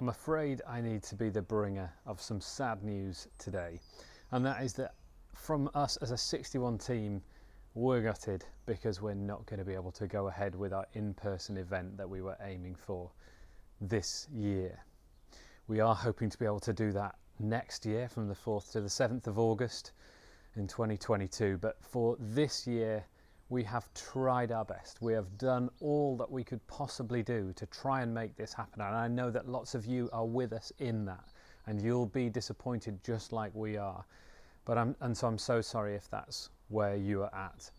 I'm afraid I need to be the bringer of some sad news today, and that is that from us as a 61 team, we're gutted because we're not going to be able to go ahead with our in person event that we were aiming for this year. We are hoping to be able to do that next year from the 4th to the 7th of August in 2022, but for this year, we have tried our best. We have done all that we could possibly do to try and make this happen. And I know that lots of you are with us in that, and you'll be disappointed just like we are. But I'm, and so I'm so sorry if that's where you are at.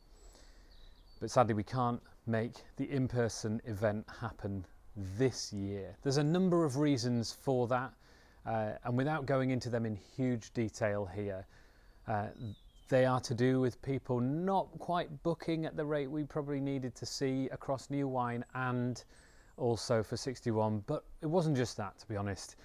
But sadly, we can't make the in person event happen this year. There's a number of reasons for that, uh, and without going into them in huge detail here, uh, they are to do with people not quite booking at the rate we probably needed to see across New Wine and also for 61. But it wasn't just that, to be honest.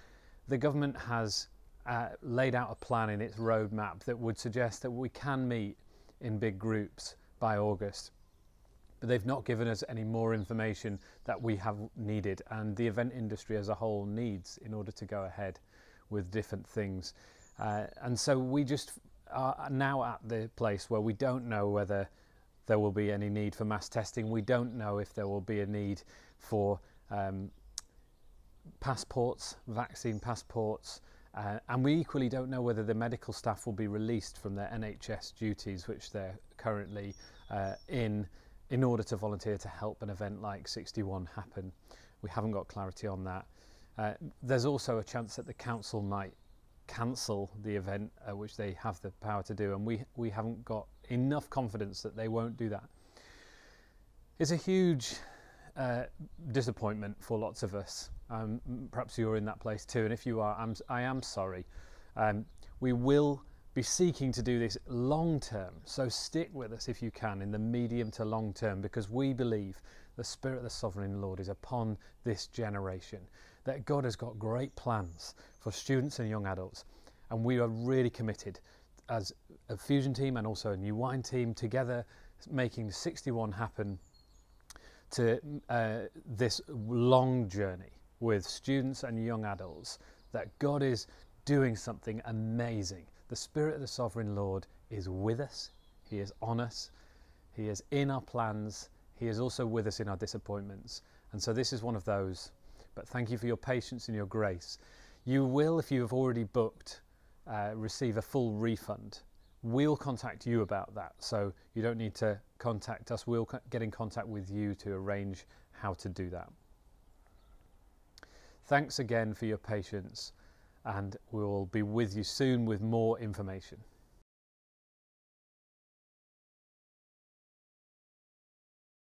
The government has uh, laid out a plan in its roadmap that would suggest that we can meet in big groups by August. But they've not given us any more information that we have needed, and the event industry as a whole needs in order to go ahead with different things. Uh, and so we just are now at the place where we don't know whether there will be any need for mass testing. We don't know if there will be a need for um, passports, vaccine passports, uh, and we equally don't know whether the medical staff will be released from their NHS duties, which they're currently uh, in, in order to volunteer to help an event like 61 happen. We haven't got clarity on that. Uh, there's also a chance that the council might cancel the event, uh, which they have the power to do, and we, we haven't got enough confidence that they won't do that. It's a huge uh, disappointment for lots of us. Um, perhaps you're in that place too, and if you are, I'm, I am sorry. Um, we will be seeking to do this long term, so stick with us if you can in the medium to long term, because we believe the Spirit of the Sovereign Lord is upon this generation that God has got great plans for students and young adults. And we are really committed as a Fusion team and also a New Wine team together, making 61 happen to uh, this long journey with students and young adults that God is doing something amazing. The Spirit of the Sovereign Lord is with us, He is on us, He is in our plans, He is also with us in our disappointments. And so this is one of those but thank you for your patience and your grace. You will, if you have already booked, uh, receive a full refund. We'll contact you about that, so you don't need to contact us. We'll get in contact with you to arrange how to do that. Thanks again for your patience, and we'll be with you soon with more information.